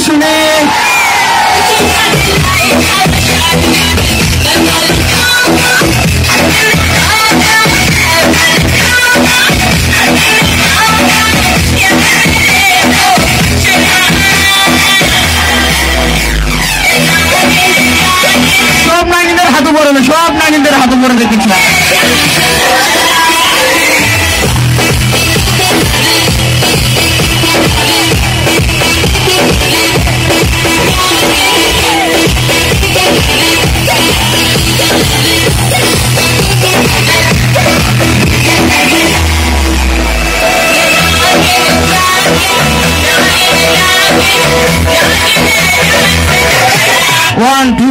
শুনে। সব নাগিনদের হাতে পড়ে সব নাগিনদের হাতে পড়ে দেখেছি One, two,